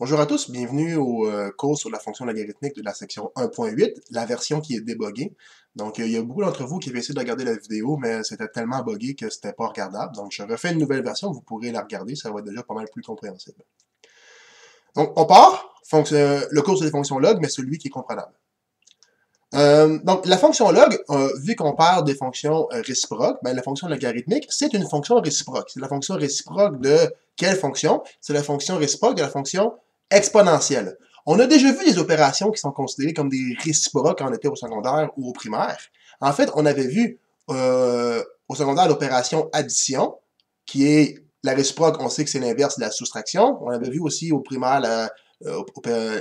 Bonjour à tous, bienvenue au euh, cours sur la fonction logarithmique de la section 1.8, la version qui est déboguée. Donc, euh, il y a beaucoup d'entre vous qui avaient essayé de regarder la vidéo, mais c'était tellement buggé que c'était pas regardable. Donc, je refais une nouvelle version, vous pourrez la regarder, ça va être déjà pas mal plus compréhensible. Donc, on part, euh, le cours sur les fonctions log, mais celui qui est comprenable. Donc, la fonction log, vu qu'on parle des fonctions réciproques, ben, la fonction logarithmique, c'est une fonction réciproque. C'est la fonction réciproque de quelle fonction? C'est la fonction réciproque de la fonction exponentielle. On a déjà vu des opérations qui sont considérées comme des réciproques quand on était au secondaire ou au primaire. En fait, on avait vu au secondaire l'opération addition, qui est la réciproque, on sait que c'est l'inverse de la soustraction. On avait vu aussi au primaire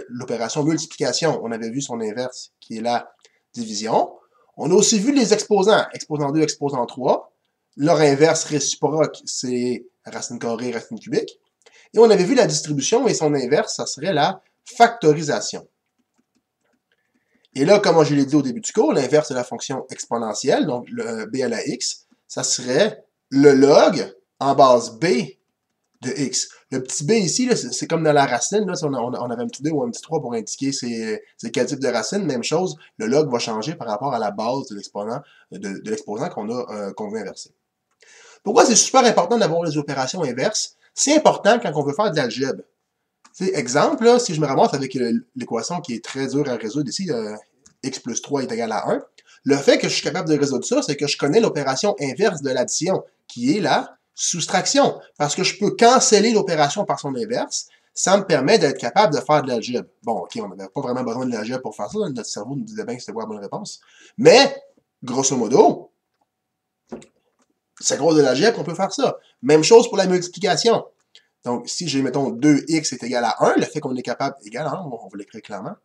l'opération multiplication. On avait vu son inverse, qui est la division. On a aussi vu les exposants, exposant 2, exposant 3. Leur inverse réciproque, c'est racine carrée, racine cubique. Et on avait vu la distribution et son inverse, ça serait la factorisation. Et là, comme je l'ai dit au début du cours, l'inverse de la fonction exponentielle, donc b à la x, ça serait le log en base b de x. Le petit b ici, c'est comme dans la racine. Là, on, avait un petit 2 ou un petit 3 pour indiquer c'est quel type de racine. Même chose, le log va changer par rapport à la base de l'exposant qu'on euh, qu'on veut inverser. Pourquoi c'est super important d'avoir les opérations inverses? C'est important quand on veut faire de l'algèbre. Exemple, là, si je me ramasse avec l'équation qui est très dure à résoudre ici, euh, x plus 3 est égal à 1, le fait que je suis capable de résoudre ça, c'est que je connais l'opération inverse de l'addition, qui est la soustraction, parce que je peux canceller l'opération par son inverse, ça me permet d'être capable de faire de l'algèbre. Bon, ok, on n'avait pas vraiment besoin de l'algèbre pour faire ça, notre cerveau nous disait bien que c'était la bonne réponse. Mais, grosso modo, c'est cause de l'algèbre qu'on peut faire ça. Même chose pour la multiplication. Donc, si j'ai, mettons, 2x est égal à 1, le fait qu'on est capable, égal à 1, on va l'écrire clairement,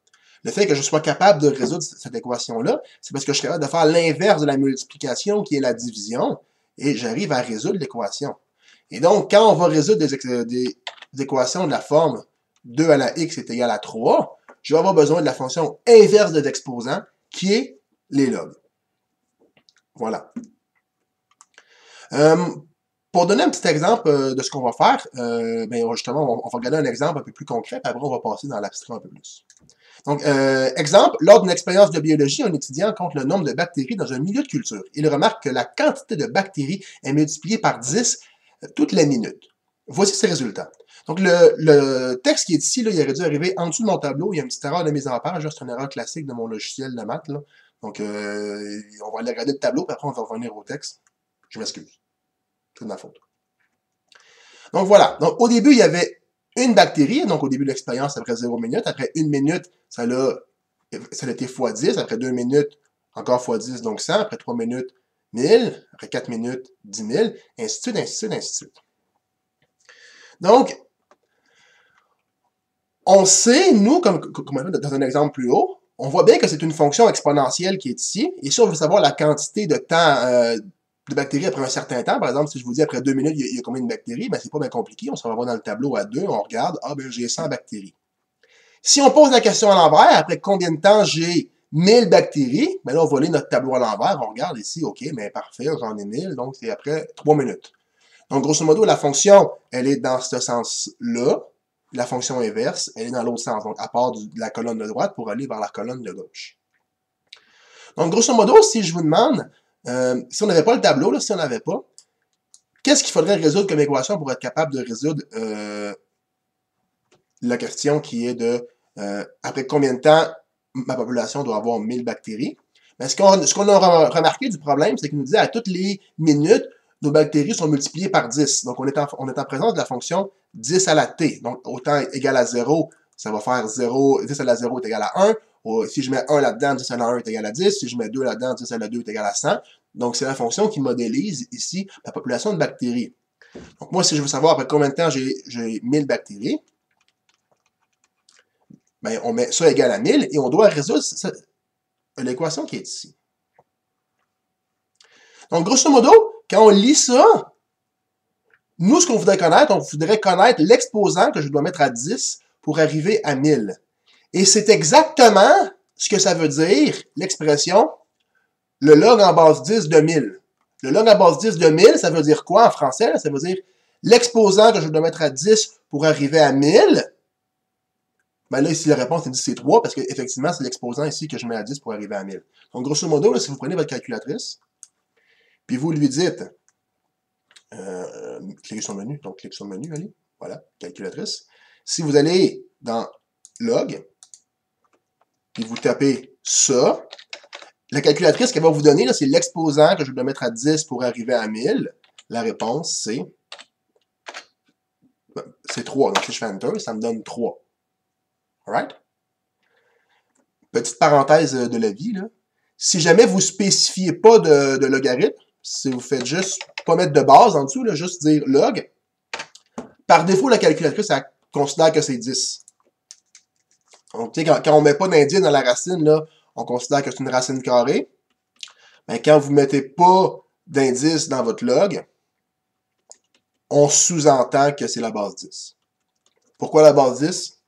le fait que je sois capable de résoudre cette équation-là, c'est parce que je suis capable de faire l'inverse de la multiplication, qui est la division, et j'arrive à résoudre l'équation. Et donc, quand on va résoudre des, équations de la forme 2 à la x est égal à 3, je vais avoir besoin de la fonction inverse de l'exposant, qui est les logs. Voilà. Euh, pour donner un petit exemple euh, de ce qu'on va faire, euh, ben, justement, on, va regarder un exemple un peu plus concret, puis après on va passer dans l'abstrait un peu plus. Donc, euh, exemple, lors d'une expérience de biologie, un étudiant compte le nombre de bactéries dans un milieu de culture. Il remarque que la quantité de bactéries est multipliée par 10 euh, toutes les minutes. Voici ses résultats. Donc, le, texte qui est ici, il aurait dû arriver en dessous de mon tableau. Il y a une petite erreur de mise en page. C'est une erreur classique de mon logiciel de maths. Donc, on va aller regarder le tableau, puis après, on va revenir au texte. Je m'excuse. De ma faute. Donc, voilà. Donc, au début, il y avait une bactérie, donc au début de l'expérience, après 0 minutes. Après une minute, ça a, ça été x10. Après 2 minutes, encore x10, donc 100. Après 3 minutes, 1000. Après 4 minutes, 10 000. Ainsi de suite, ainsi de suite, ainsi de suite. Donc, on sait, nous, comme, comme dans un exemple plus haut, on voit bien que c'est une fonction exponentielle qui est ici. Et si on veut savoir la quantité de temps euh, de bactéries après un certain temps. Par exemple, si je vous dis après deux minutes, il y a, combien de bactéries, ben, c'est pas bien compliqué. On se va dans le tableau à deux, on regarde, ah, ben, j'ai 100 bactéries. Si on pose la question à l'envers, après combien de temps j'ai 1000 bactéries, ben là, on va lire notre tableau à l'envers, on regarde ici, OK, mais parfait, j'en ai 1000, donc c'est après 3 minutes. Donc, grosso modo, la fonction, elle est dans ce sens-là. La fonction inverse, elle est dans l'autre sens, donc à part de la colonne de droite pour aller vers la colonne de gauche. Donc, grosso modo, si je vous demande, euh, si on n'avait pas le tableau, là, si on n'avait pas, qu'est-ce qu'il faudrait résoudre comme équation pour être capable de résoudre euh, la question qui est de euh, après combien de temps ma population doit avoir 1000 bactéries? Ce qu'on a remarqué du problème, c'est qu'il nous disait à toutes les minutes, nos bactéries sont multipliées par 10. Donc, on est en, on est en présence de la fonction 10 à la t. Donc, autant égal à 0, ça va faire 0, 10 à la 0 est égal à 1 si je mets 1 là-dedans, 10 à la 1 est égal à 10. Si je mets 2 là-dedans, 10 à la 2 est égal à 100. Donc, c'est la fonction qui modélise ici la population de bactéries. Donc, moi, si je veux savoir après combien de temps j'ai 1000 bactéries, ben, on met ça égal à 1000 et on doit résoudre l'équation qui est ici. Donc, grosso modo, quand on lit ça, nous, ce qu'on voudrait connaître, on voudrait connaître l'exposant que je dois mettre à 10 pour arriver à 1000. Et c'est exactement ce que ça veut dire, l'expression le log en base 10 de 1000. Le log en base 10 de 1000, ça veut dire quoi en français? Ça veut dire l'exposant que je dois mettre à 10 pour arriver à 1000 ben là, ici, la réponse, elle dit c'est 3, parce qu'effectivement, c'est l'exposant ici que je mets à 10 pour arriver à 1000. Donc, grosso modo, là, si vous prenez votre calculatrice, puis vous lui dites, euh, cliquez sur le menu, donc cliquez sur le menu, allez, voilà, calculatrice. Si vous allez dans log, puis vous tapez ça, la calculatrice qu'elle va vous donner, c'est l'exposant que je dois mettre à 10 pour arriver à 1000. La réponse, c'est c'est 3. Donc, si je fais Enter, ça me donne 3. Alright? Petite parenthèse de la vie, là. Si jamais vous ne spécifiez pas de, logarithme, si vous faites juste pas mettre de base en dessous, là, juste dire log, par défaut, la calculatrice, considère que c'est 10. Donc, quand, quand on ne met pas d'indice dans la racine, là, on considère que c'est une racine carrée. Mais quand vous ne mettez pas d'indice dans votre log, on sous-entend que c'est la base 10. Pourquoi la base 10?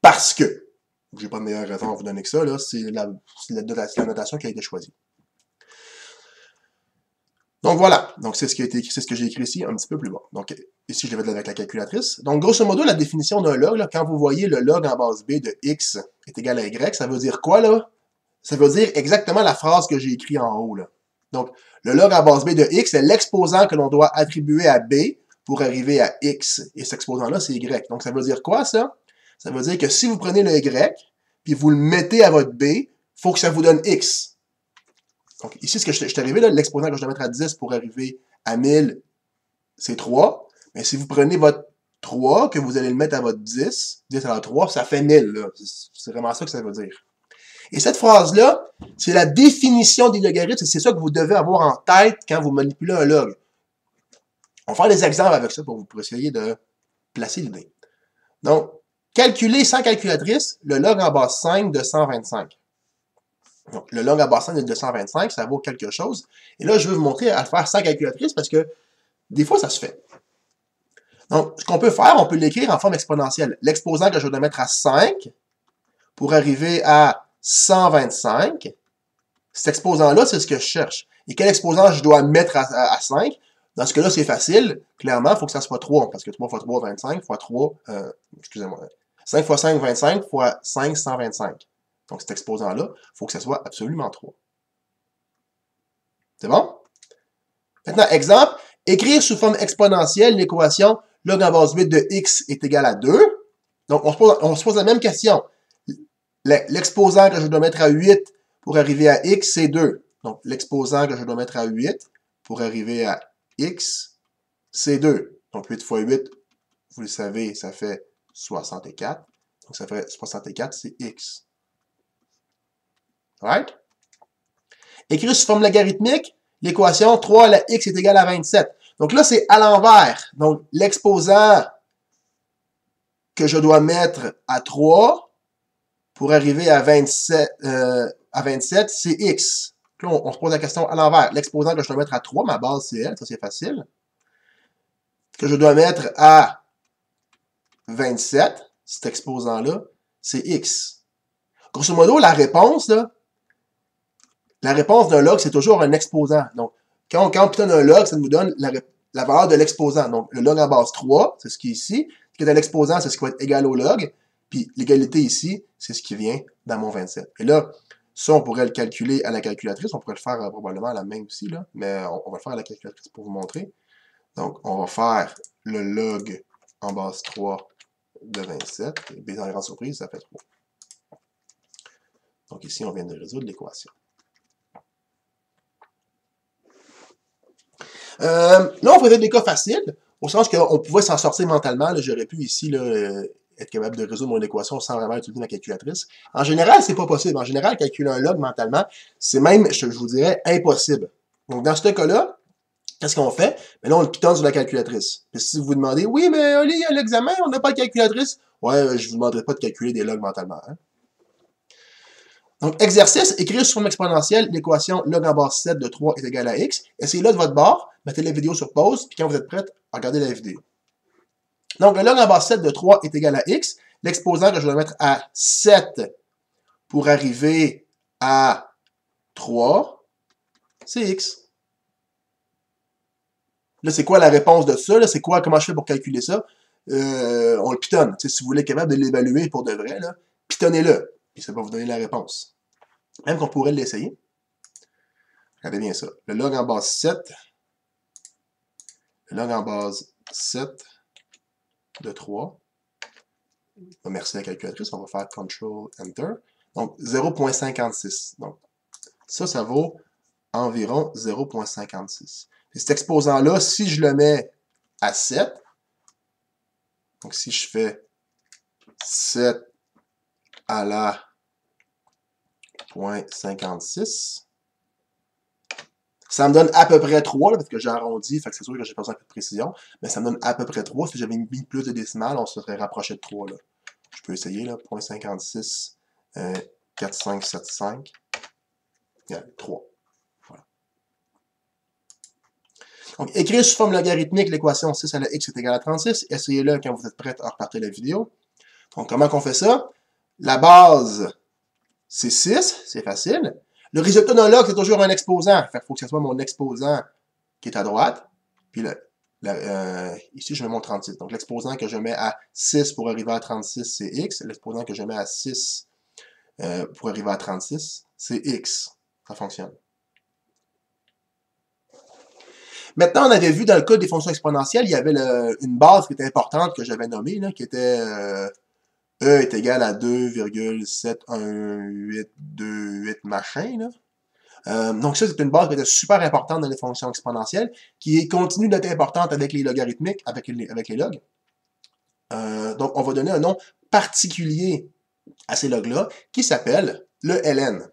Parce que, j'ai pas de meilleure raison à vous donner que ça, c'est la, notation qui a été choisie. Donc voilà, donc c'est ce qui a été écrit, c'est ce que j'ai écrit ici un petit peu plus bas. Donc ici je l'ai fait avec la calculatrice. Donc grosso modo, la définition d'un log, là, quand vous voyez le log en base B de x est égal à y, ça veut dire quoi là? Ça veut dire exactement la phrase que j'ai écrite en haut là. Donc le log en base B de x, c'est l'exposant que l'on doit attribuer à b pour arriver à x. Et cet exposant-là, c'est y. Donc ça veut dire quoi ça? Ça veut dire que si vous prenez le y, puis vous le mettez à votre b, il faut que ça vous donne x. Donc, ici, ce que je, suis arrivé, l'exposant que je dois mettre à 10 pour arriver à 1000, c'est 3. Mais si vous prenez votre 3, que vous allez le mettre à votre 10, 10 à la 3, ça fait 1000. C'est vraiment ça que ça veut dire. Et cette phrase-là, c'est la définition des logarithmes. C'est ça que vous devez avoir en tête quand vous manipulez un log. On va faire des exemples avec ça pour, vous, pour essayer de placer l'idée. Donc, calculer sans calculatrice le log en base 5 de 125. Donc, le log est de 225, ça vaut quelque chose. Et là, je veux vous montrer à le faire sans calculatrice parce que des fois, ça se fait. Donc, ce qu'on peut faire, on peut l'écrire en forme exponentielle. L'exposant que je dois mettre à 5 pour arriver à 125, cet exposant-là, c'est ce que je cherche. Et quel exposant je dois mettre à, 5? Dans ce cas-là, c'est facile. Clairement, il faut que ça soit 3, parce que 3 fois 3, 25, fois 3, euh, excusez-moi, 5 fois 5, 25, fois 5, 125. Donc cet exposant-là, il faut que ce soit absolument 3. C'est bon? Maintenant, exemple, écrire sous forme exponentielle l'équation log en base 8 de x est égal à 2. Donc, on se pose, la même question. L'exposant que je dois mettre à 8 pour arriver à x, c'est 2. Donc, l'exposant que je dois mettre à 8 pour arriver à x, c'est 2. Donc, 8 fois 8, vous le savez, ça fait 64. Donc, ça fait 64, c'est x. Right? Écrit sous forme logarithmique, l'équation 3 à la x est égale à 27. Donc là, c'est à l'envers. Donc, l'exposant que je dois mettre à 3 pour arriver à 27, euh, à 27 c'est x. Là, on, se pose la question à l'envers. L'exposant que je dois mettre à 3, ma base, c'est L, ça c'est facile. Que je dois mettre à 27, cet exposant-là, c'est x. Grosso modo, la réponse, là, la réponse d'un log, c'est toujours un exposant. Donc, quand on, quand un log, ça nous donne la, valeur de l'exposant. Donc, le log en base 3, c'est ce qui est ici. Ce qui est à l'exposant, c'est ce qui va être égal au log. Puis, l'égalité ici, c'est ce qui vient dans mon 27. Et là, ça, on pourrait le calculer à la calculatrice. On pourrait le faire euh, probablement à la main aussi, là. Mais on, va le faire à la calculatrice pour vous montrer. Donc, on va faire le log en base 3 de 27. Et bien, dans grande surprise, ça fait 3. Donc, ici, on vient de résoudre l'équation. Euh, là, on faisait des cas faciles, au sens qu'on pouvait s'en sortir mentalement. J'aurais pu ici euh, être capable de résoudre mon équation sans vraiment utiliser ma calculatrice. En général, c'est pas possible. En général, calculer un log mentalement, c'est même, je, vous dirais, impossible. Donc, dans ce cas-là, qu'est-ce qu'on fait? Mais là, on le pitonne sur la calculatrice. Puis si vous vous demandez, oui, mais Oli, à l'examen, on n'a pas de calculatrice. Ouais, je vous demanderai pas de calculer des logs mentalement. Hein? Donc, exercice, écrire sur forme exponentielle l'équation log en base 7 de 3 est égal à x. Essayez-là de votre bord, mettez la vidéo sur pause, puis quand vous êtes prêt, regardez la vidéo. Donc, le log en base 7 de 3 est égal à x. L'exposant que je dois mettre à 7 pour arriver à 3, c'est x. Là, c'est quoi la réponse de ça? C'est quoi, comment je fais pour calculer ça? euh, on le pitonne. si vous voulez être capable de l'évaluer pour de vrai, pitonnez-le. Puis ça va vous donner la réponse. Même qu'on pourrait l'essayer. Regardez bien ça. Le log en base 7. Le log en base 7 de 3. Merci la calculatrice. On va faire Ctrl Enter. Donc, 0.56. Donc, ça, ça vaut environ 0.56. Cet exposant-là, si je le mets à 7, donc si je fais 7 à la 0.56, ça me donne à peu près 3, parce que j'ai arrondi, fait que c'est sûr que j'ai besoin un peu de précision, mais ça me donne à peu près 3. Si j'avais mis plus de décimales, on se serait rapproché de 3. Là. Je peux essayer, là, 0.56, euh, 4, 5, 7, 5. 3. Voilà. Donc, écrire sous forme logarithmique l'équation 6 à la x est égal à 36. Essayez-le quand vous êtes prêt à repartir la vidéo. Donc, comment qu'on fait ça? La base, c'est 6, c'est facile. Le résultat d'un log, c'est toujours un exposant. il faut que ce soit mon exposant qui est à droite. Puis euh, ici, je mets mon 36. Donc, l'exposant que je mets à 6 pour arriver à 36, c'est x. L'exposant que je mets à 6 euh, pour arriver à 36, c'est x. Ça fonctionne. Maintenant, on avait vu dans le cas des fonctions exponentielles, il y avait une base qui était importante que j'avais nommée, qui était euh, E est égal à 2,71828 machin. Euh, donc ça, c'est une base qui était super importante dans les fonctions exponentielles, qui continue d'être importante avec les logarithmiques, avec les, avec logs. Euh, donc, on va donner un nom particulier à ces logs-là, qui s'appelle le ln.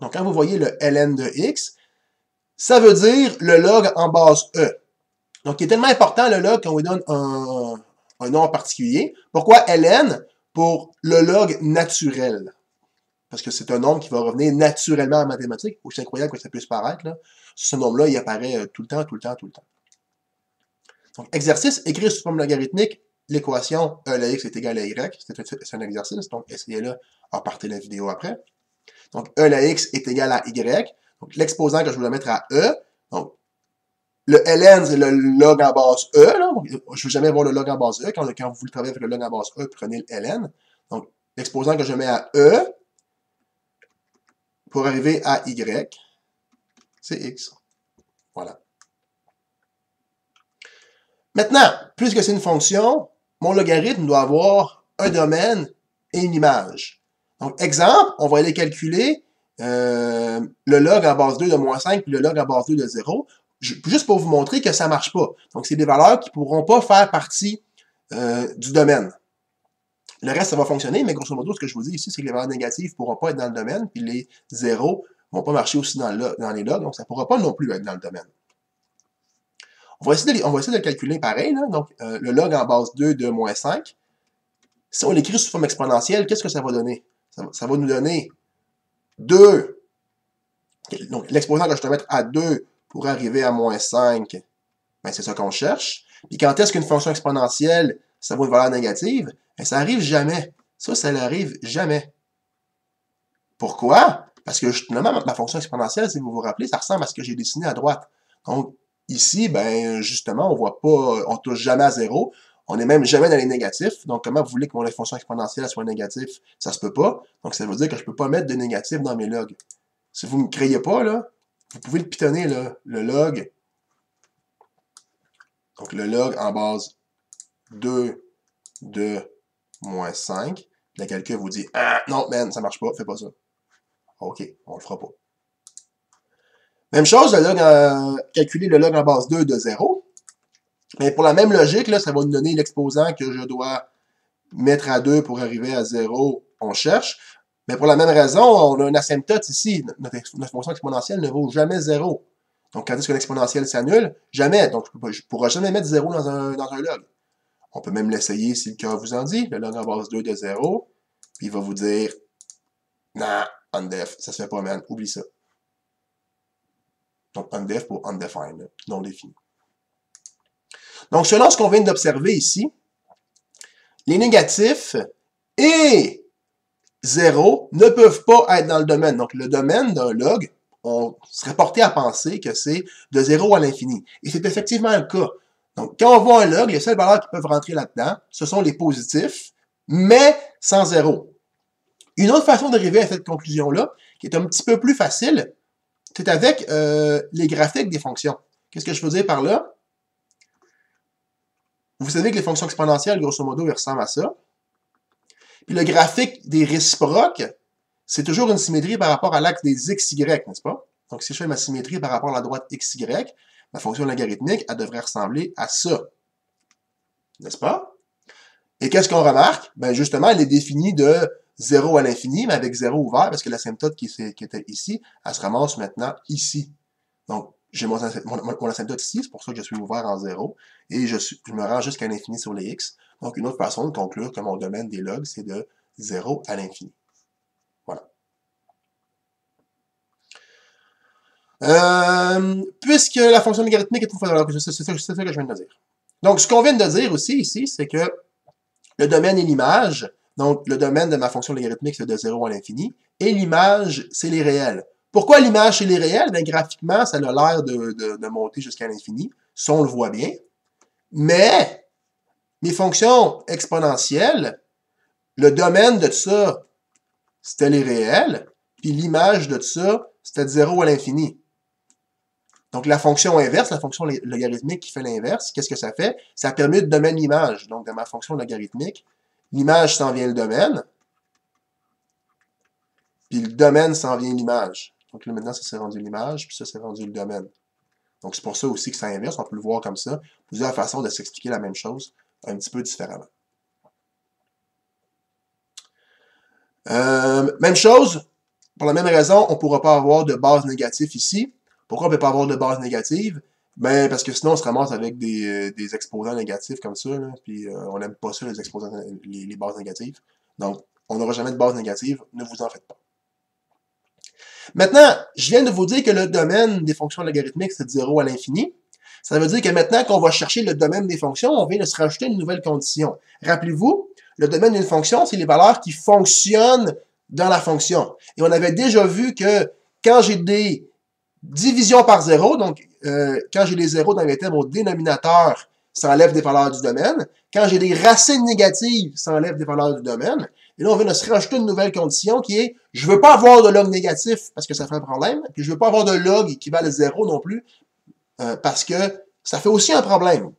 Donc, quand vous voyez le ln de x, ça veut dire le log en base e. Donc, il est tellement important le log qu'on lui donne un, un nom particulier. Pourquoi ln? Pour le log naturel. Parce que c'est un nombre qui va revenir naturellement en mathématiques, aussi incroyable que ça puisse paraître. Ce nombre-là, il apparaît euh, tout le temps, tout le temps, tout le temps. Donc, exercice, écrire sous forme logarithmique l'équation E la x est égal à y. C'est un exercice, donc essayez-le de la vidéo après. Donc, E la x est égal à y. Donc, l'exposant que je voulais mettre à E, donc, le ln, c'est le log en base E. Là. je ne veux jamais avoir le log en base E. Quand, vous voulez travailler avec le log en base E, prenez le ln. Donc, l'exposant que je mets à E, pour arriver à y, c'est x. Voilà. Maintenant, puisque c'est une fonction, mon logarithme doit avoir un domaine et une image. Donc, exemple, on va aller calculer euh, le log en base 2 de moins 5 puis le log en base 2 de 0, juste pour vous montrer que ça marche pas. Donc, c'est des valeurs qui pourront pas faire partie euh, du domaine. Le reste, ça va fonctionner, mais grosso modo, ce que je vous dis ici, c'est que les valeurs négatives ne pourront pas être dans le domaine, puis les zéros ne vont pas marcher aussi dans, les logs, donc ça ne pourra pas non plus être dans le domaine. On va essayer de, le calculer pareil. Donc, euh, le log en base 2 de moins 5. Si on l'écrit sous forme exponentielle, qu'est-ce que ça va donner? Ça, va nous donner 2. Donc, l'exposant que je dois mettre à 2 pour arriver à moins 5, ben, c'est ça qu'on cherche. Puis quand est-ce qu'une fonction exponentielle, ça vaut une valeur négative? Ben, ça arrive jamais. Ça, ça n'arrive jamais. Pourquoi? Parce que justement, ma fonction exponentielle, si vous vous rappelez, ça ressemble à ce que j'ai dessiné à droite. Donc, Ici, ben, justement, on voit pas, on touche jamais à zéro. On n'est même jamais dans les négatifs. Donc, comment vous voulez que mon fonction exponentielle soit négative? Ça se peut pas. Donc, ça veut dire que je peux pas mettre de négatif dans mes logs. Si vous ne me créez pas, là, vous pouvez le pitonner, le log. Donc, le log en base 2 de moins 5. Le calcul vous dit, ah, non, man, ça marche pas, fais pas ça. OK, on le fera pas. Même chose, le log calculer le log en base 2 de 0. Mais pour la même logique, là, ça va nous donner l'exposant que je dois mettre à 2 pour arriver à 0. On cherche. Mais pour la même raison, on a un asymptote ici. Notre, fonction exponentielle ne vaut jamais 0. Donc, quand est-ce que l'exponentielle s'annule? Jamais. Donc, je ne pourrai jamais mettre 0 dans un, dans un log. On peut même l'essayer si le cœur vous en dit. Le log en base 2 de 0. Puis il va vous dire, nah, undef, ça se fait pas, man. Oublie ça. Donc, undef pour undefined, non défini. Donc, selon ce qu'on vient d'observer ici, les négatifs et 0 ne peuvent pas être dans le domaine. Donc, le domaine d'un log, on serait porté à penser que c'est de 0 à l'infini. Et c'est effectivement le cas. Donc, quand on voit un log, les seules valeurs qui peuvent rentrer là-dedans, ce sont les positifs, mais sans zéro. Une autre façon d'arriver à cette conclusion-là, qui est un petit peu plus facile, c'est avec euh, les graphiques des fonctions. Qu'est-ce que je veux dire par là? Vous savez que les fonctions exponentielles, grosso modo, elles ressemblent à ça. Puis le graphique des réciproques, c'est toujours une symétrie par rapport à l'axe des xy, n'est-ce pas? Donc, si je fais ma symétrie par rapport à la droite xy, ma fonction logarithmique, elle devrait ressembler à ça. N'est-ce pas? Et qu'est-ce qu'on remarque? Ben justement, elle est définie de 0 à l'infini, mais avec 0 ouvert, parce que l'asymptote qui, était ici, elle se ramasse maintenant ici. Donc, j'ai mon, asymptote ici, c'est pour ça que je suis ouvert en 0, et je me rends jusqu'à l'infini sur les x. Donc, une autre façon de conclure que mon domaine des logs, c'est de 0 à l'infini. Voilà. Euh, puisque la fonction logarithmique est une fois c'est ça, que je viens de dire. Donc, ce qu'on vient de dire aussi ici, c'est que le domaine et l'image, donc le domaine de ma fonction logarithmique, c'est de 0 à l'infini, et l'image, c'est les réels. Pourquoi l'image, c'est les réels? Bien, graphiquement, ça a l'air de, de, monter jusqu'à l'infini, ça, on le voit bien. Mais, mes fonctions exponentielles, le domaine de ça, c'était les réels, puis l'image de ça, c'était de 0 à l'infini. Donc, la fonction inverse, la fonction logarithmique qui fait l'inverse, qu'est-ce que ça fait? Ça permet de domaine l'image. Donc, dans ma fonction logarithmique, l'image s'en vient le domaine, puis le domaine s'en vient l'image. Donc là, maintenant, ça s'est rendu l'image, puis ça, s'est rendu le domaine. Donc, c'est pour ça aussi que ça inverse. On peut le voir comme ça. Plusieurs façons de s'expliquer la même chose, un petit peu différemment. Euh, même chose, pour la même raison, on ne pourra pas avoir de base négative ici. Pourquoi on ne peut pas avoir de base négative? Ben, parce que sinon, on se ramasse avec des, euh, exposants négatifs comme ça, puis euh, on n'aime pas ça, les exposants, les, les, bases négatives. Donc, on n'aura jamais de base négative, ne vous en faites pas. Maintenant, je viens de vous dire que le domaine des fonctions logarithmiques, c'est de 0 à l'infini. Ça veut dire que maintenant qu'on va chercher le domaine des fonctions, on vient de se rajouter une nouvelle condition. Rappelez-vous, le domaine d'une fonction, c'est les valeurs qui fonctionnent dans la fonction. Et on avait déjà vu que quand j'ai des division par zéro, donc euh, quand j'ai des zéros dans mes termes au dénominateur, ça enlève des valeurs du domaine. Quand j'ai des racines négatives, ça enlève des valeurs du domaine. Et là, on vient de se rajouter une nouvelle condition qui est, je veux pas avoir de log négatif parce que ça fait un problème, puis je veux pas avoir de log qui valent zéro non plus euh, parce que ça fait aussi un problème.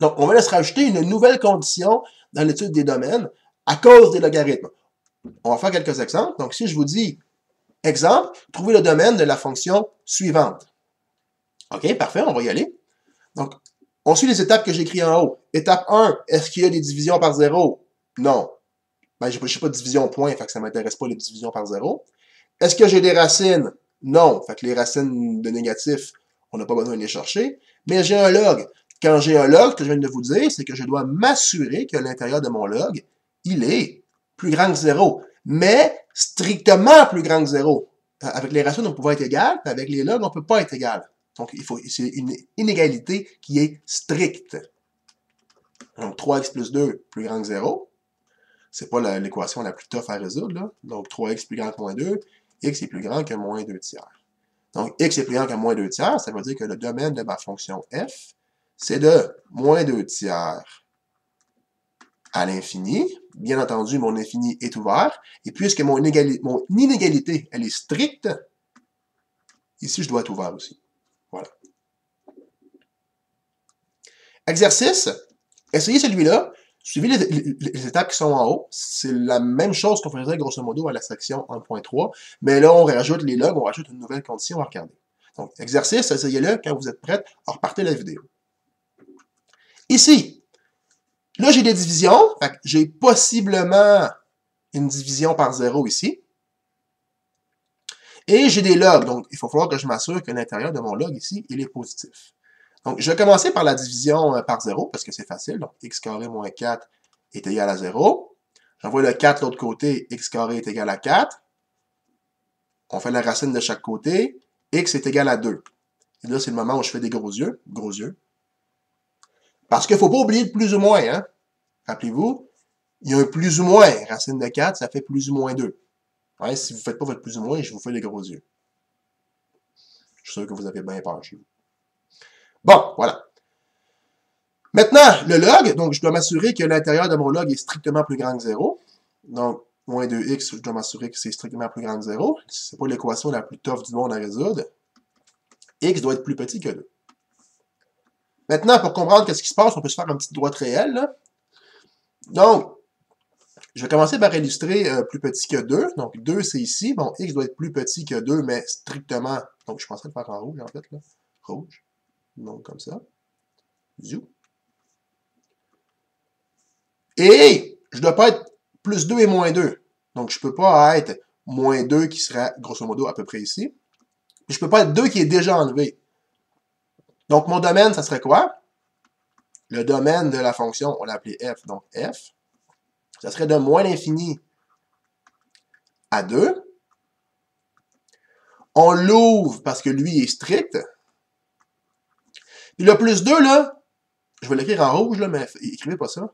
Donc, on de se rajouter une nouvelle condition dans l'étude des domaines à cause des logarithmes. On va faire quelques exemples. Donc, si je vous dis Exemple, trouver le domaine de la fonction suivante. OK, parfait, on va y aller. Donc, on suit les étapes que j'ai écrites en haut. Étape 1, est-ce qu'il y a des divisions par zéro? Non. Ben, je n'ai pas de division point, fait que ça ne m'intéresse pas les divisions par zéro. Est-ce que j'ai des racines? Non. Fait que les racines de négatif, on n'a pas besoin de chercher. Mais j'ai un log. Quand j'ai un log, ce que je viens de vous dire, c'est que je dois m'assurer que l'intérieur de mon log, il est plus grand que zéro. Mais strictement plus grand que 0. Euh, avec les ratios, on peut être égal, avec les logs, on ne peut pas être égal. Donc, il faut, c'est une inégalité qui est stricte. Donc, 3x plus 2 plus grand que 0. C'est pas l'équation la, plus tough à résoudre. Donc, 3x plus grand que moins 2, x est plus grand que moins 2 tiers. Donc, x est plus grand que moins 2 tiers, ça veut dire que le domaine de ma fonction f, c'est de moins 2 tiers à l'infini. Bien entendu, mon infini est ouvert. Et puisque mon, mon inégalité, elle est stricte, ici, je dois être ouvert aussi. Voilà. Exercice. Essayez celui-là. Suivez les, étapes qui sont en haut. C'est la même chose qu'on faisait grosso modo à la section 1.3. Mais là, on rajoute les logs, on rajoute une nouvelle condition. On va regarder. Donc, exercice, essayez-le. Quand vous êtes prêts, repartez la vidéo. Ici, Là, j'ai des divisions. J'ai possiblement une division par zéro ici. Et j'ai des logs. Donc, il faut falloir que je m'assure que l'intérieur de mon log ici, il est positif. Donc, je vais commencer par la division euh, par 0 parce que c'est facile. Donc, x carré moins 4 est égal à 0. J'envoie le 4 de l'autre côté, x carré est égal à 4. On fait la racine de chaque côté. x est égal à 2. Et là, c'est le moment où je fais des gros yeux. Gros yeux. Parce qu'il ne faut pas oublier le plus ou moins. Hein? Rappelez-vous, il y a un plus ou moins. Racine de 4, ça fait plus ou moins 2. si vous ne faites pas votre plus ou moins, je vous fais les gros yeux. Je suis sûr que vous avez bien peur chez vous. Bon, voilà. Maintenant, le log, donc je dois m'assurer que l'intérieur de mon log est strictement plus grand que 0. Donc, moins 2x, je dois m'assurer que c'est strictement plus grand que 0. C'est pas l'équation la plus tough du monde à résoudre. x doit être plus petit que 2. Maintenant, pour comprendre ce qui se passe, on peut se faire une petite droite réelle. Donc, je vais commencer par illustrer euh, plus petit que 2. Donc, 2, c'est ici. Bon, x doit être plus petit que 2, mais strictement... Donc, je pensais le faire en rouge, en fait. Là. Rouge. Donc, comme ça. Zou. Et je ne dois pas être plus 2 et moins 2. Donc, je ne peux pas être moins 2 qui serait grosso modo à peu près ici. je ne peux pas être 2 qui est déjà enlevé. Donc, mon domaine, ça serait quoi? Le domaine de la fonction, on l'a appelé f, donc f. Ça serait de moins l'infini à 2. On l'ouvre parce que lui est strict. Puis le plus 2, là, je vais l'écrire en rouge, là, mais écrivez pas ça.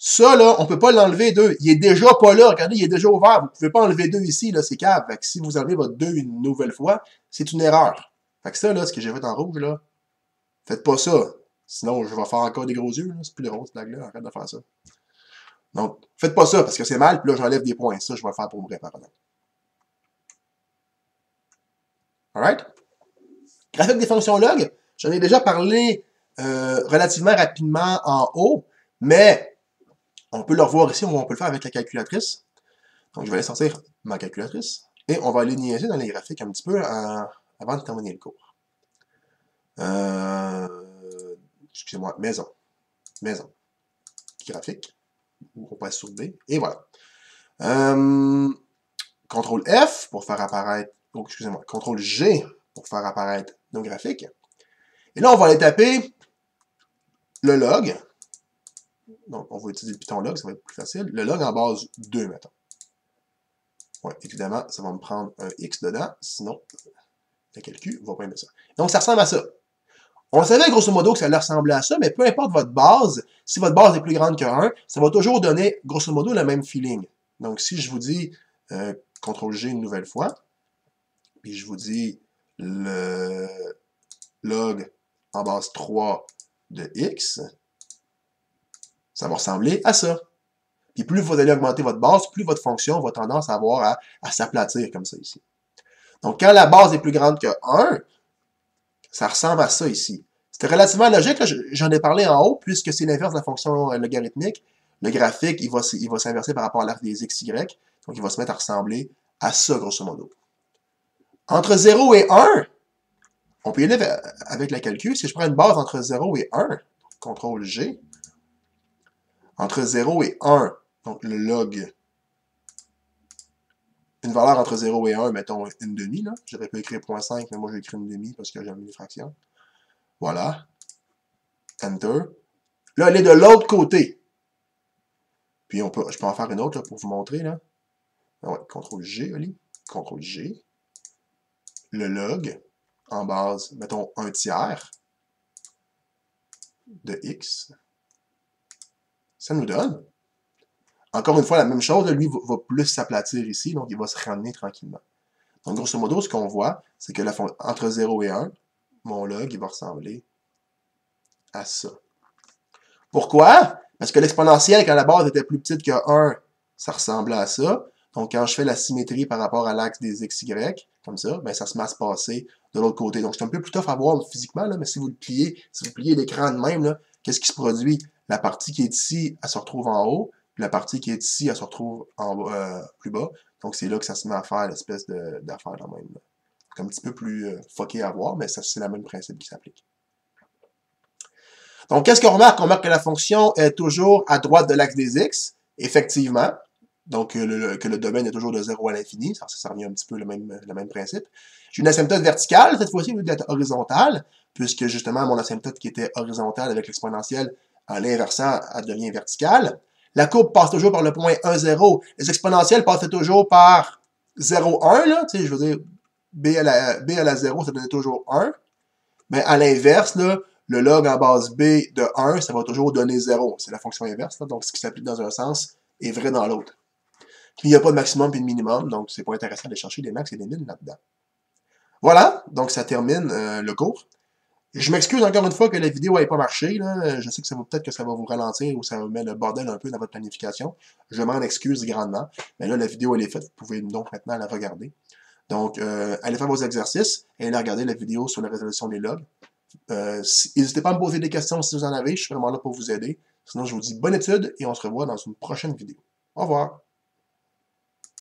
Ça, là, on peut pas l'enlever 2. Il est déjà pas là. Regardez, il est déjà ouvert. Vous ne pouvez pas enlever 2 ici, là, c'est cave. Fait que si vous enlevez votre 2 une nouvelle fois, c'est une erreur. Fait que ça, là, ce que j'ai fait en rouge, là, faites pas ça. Sinon, je vais faire encore des gros yeux. C'est plus drôle, cette blague-là. Arrête de faire ça. Donc, faites pas ça, parce que c'est mal, puis là, j'enlève des points. Ça, je vais le faire pour vrai, par exemple. Alright? Graphique des fonctions log, j'en ai déjà parlé euh, relativement rapidement en haut, mais on peut le revoir ici, on peut le faire avec la calculatrice. Donc, je vais aller sortir ma calculatrice. Et on va aller niaiser dans les graphiques un petit peu avant de terminer le cours. Euh, Excusez-moi, maison. Maison. Graphique. On passe sur B. Et voilà. Euh, CTRL F pour faire apparaître, oh, excusez-moi, CTRL G pour faire apparaître nos graphiques. Et là, on va aller taper le log. Donc, on va utiliser le Python log, ça va être plus facile. Le log en base 2, mettons. Oui, évidemment, ça va me prendre un X dedans, sinon, le calcul va pas aimer ça. Donc, ça ressemble à ça. On savait grosso modo que ça allait ressembler à ça, mais peu importe votre base, si votre base est plus grande que 1, ça va toujours donner grosso modo le même feeling. Donc, si je vous dis euh, CTRL-G une nouvelle fois, puis je vous dis le log base 3 de x, ça va ressembler à ça. Puis plus vous allez augmenter votre base, plus votre fonction va tendance à avoir à, s'aplatir comme ça ici. Donc, quand la base est plus grande que 1, ça ressemble à ça ici. C'était relativement logique, j'en ai parlé en haut, puisque c'est l'inverse de la fonction logarithmique. Le graphique, il va, il va s'inverser par rapport à l'arc des x, y, donc il va se mettre à ressembler à ça, grosso modo. Entre 0 et 1, on peut y aller avec la calcul. Si je prends une base entre 0 et 1, CTRL G, entre 0 et 1, donc le log, une valeur entre 0 et 1, mettons une demi, là. J'aurais pu écrire 0.5, mais moi j'ai écrit une demi parce que j'aime les fractions. Voilà. Enter. Là, elle est de l'autre côté. Puis on peut, je peux en faire une autre pour vous montrer. Là. Ah CTRL G, Ali. CTRL G. Le log en base, mettons, un tiers de x ça nous donne. Encore une fois, la même chose, lui va, plus s'aplatir ici, donc il va se ramener tranquillement. Donc, grosso modo, ce qu'on voit, c'est que la entre 0 et 1, mon log, il va ressembler à ça. Pourquoi? Parce que l'exponentielle, quand la base était plus petite que 1, ça ressemblait à ça. Donc, quand je fais la symétrie par rapport à l'axe des x, y, comme ça, ben, ça se met à se passer de l'autre côté. Donc, c'est un peu plus tough à voir physiquement, là, mais si vous le pliez, si vous pliez l'écran de même, qu'est-ce qui se produit? La partie qui est ici, elle se retrouve en haut. la partie qui est ici, elle se retrouve euh, plus bas. Donc, c'est là que ça se met à faire l'espèce d'affaire la même. C'est un petit peu plus euh, fucké à voir, mais c'est le même principe qui s'applique. Donc, qu'est-ce qu'on remarque? On remarque que la fonction est toujours à droite de l'axe des x, effectivement. Donc, euh, que le domaine est toujours de 0 à l'infini. Ça, ça revient un petit peu le même, le même principe. J'ai une asymptote verticale, cette fois-ci, au lieu d'être horizontale, puisque justement, mon asymptote qui était horizontale avec l'exponentielle en l'inversant, elle devient verticale. La courbe passe toujours par le point 1, 0. Les exponentielles passent toujours par 0, 1, là. Je veux dire, b à la, b à la 0, ça donnait toujours 1. Mais à l'inverse, là, le log en base b de 1, ça va toujours donner 0. C'est la fonction inverse. Donc, ce qui s'applique dans un sens est vrai dans l'autre. Puis, il n'y a pas de maximum et de minimum, donc c'est pas intéressant de chercher des max et des min là-dedans. Voilà, donc ça termine euh, le cours. Je m'excuse encore une fois que la vidéo n'ait pas marché. Je sais que ça va peut-être que ça va vous ralentir ou ça va mettre le bordel un peu dans votre planification. Je m'en excuse grandement. Mais là, la vidéo, elle est faite. Vous pouvez donc maintenant la regarder. Donc, euh, allez faire vos exercices et allez regarder la vidéo sur la résolution des logs. Euh, N'hésitez pas à me poser des questions si vous en avez. Je suis vraiment là pour vous aider. Sinon, je vous dis bonne étude et on se revoit dans une prochaine vidéo. Au revoir.